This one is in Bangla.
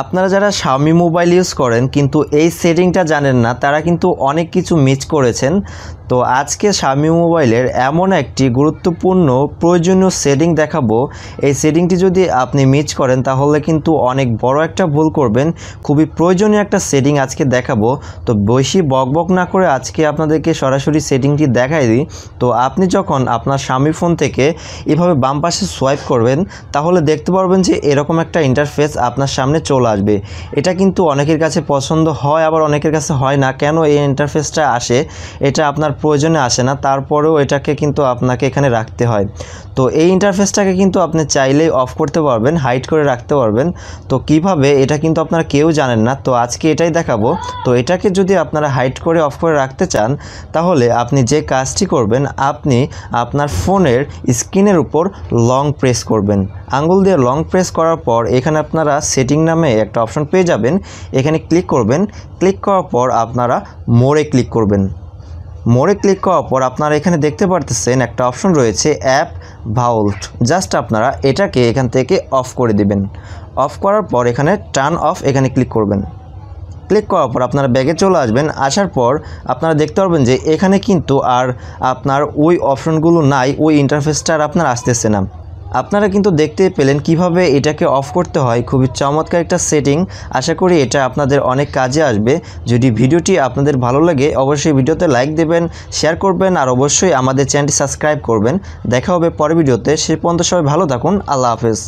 আপনারা যারা স্বামী মোবাইল ইউজ করেন, কিন্তু এই সেটিংটা জানেন না, তারা কিন্তু অনেক কিছু মিস করেছেন। তো আজকে Xiaomi মোবাইলের এমন একটি গুরুত্বপূর্ণ প্রয়োজনীয় সেটিং দেখাবো। এই সেটিংটি যদি আপনি মিস করেন, তাহলে কিন্তু অনেক বড় একটা ভুল করবেন। খুবই প্রয়োজনীয় একটা সেটিং আজকে দেখাবো। তো বেশি বকবক না করে আজকে আপনাদেরকে সরাসরি সেটিংটি দেখাই দিই। তো আপনি যখন আপনার Xiaomi ফোন থেকে এভাবে বাম পাশে সোয়াইপ করবেন, তাহলে দেখতে পারবেন যে এরকম একটা ইন্টারফেস আপনার সামনে চলে আসবে। এটা কিন্তু অনেকের কাছে পছন্দ হয়, আবার অনেকের কাছে হয় না। কেন এই ইন্টারফেসটা আসে? এটা আপনার প্রয়োজনে আসে না, তারপরেও এটাকে কিন্তু আপনাকে এখানে রাখতে হয়। তো এই ইন্টারফেসটাকে কিন্তু আপনি চাইলেই অফ করতে পারবেন হাইড করে রাখতে পারবেন। তো কীভাবে? এটা কিন্তু আপনারা কেউ জানেন না। তো আজকে এটাই দেখাবো। তো এটাকে যদি আপনারা হাইড করে অফ করে রাখতে চান, তাহলে আপনি যে কাজটি করবেন, আপনি আপনার ফোনের স্ক্রিনের উপর লং প্রেস করবেন। আঙ্গুল দিয়ে লং প্রেস করার পর এখানে আপনারা সেটিং নামে একটা অপশন পেয়ে যাবেন। এখানে ক্লিক করবেন। ক্লিক করার পর আপনারা মোড়ে ক্লিক করবেন। মোড়ে ক্লিক করার পর আপনারা এখানে দেখতে পারতেছেন একটা অপশন রয়েছে অ্যাপ ভাউল্ট জাস্ট আপনারা এটাকে এখান থেকে অফ করে দিবেন। অফ করার পর এখানে টার্ন অফ এখানে ক্লিক করবেন। ক্লিক করার পর আপনারা ব্যাগে চলে আসবেন। আসার পর আপনারা দেখতে পারবেন যে এখানে কিন্তু আর আপনার ওই অপশনগুলো নাই, ওই ইন্টারফেসটা আর আপনার আসতেছে না। আপনারা কিন্তু দেখতে পেলেন কীভাবে এটাকে অফ করতে হয়। খুবই চমৎকার একটা সেটিং আশা করি এটা আপনাদের অনেক কাজে আসবে। যদি ভিডিওটি আপনাদের ভালো লাগে, অবশ্যই ভিডিওতে লাইক দেবেন শেয়ার করবেন, আর অবশ্যই আমাদের চ্যানেলটি সাবস্ক্রাইব করবেন। দেখা হবে পরের ভিডিওতে। সে পর্যন্ত সবাই ভালো থাকুন। আল্লাহ হাফেজ।